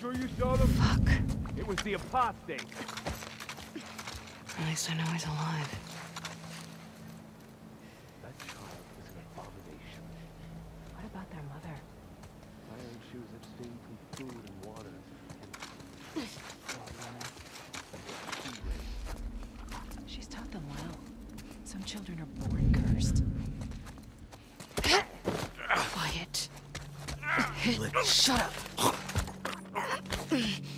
sure you saw them? Fuck. It was the apostate. At least I know he's alive. That child is an abomination. What about their mother? Iron shoes abstain from food and water. She's taught them well. Some children are born cursed. Quiet. Shut up. You're reckless.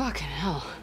Fucking hell.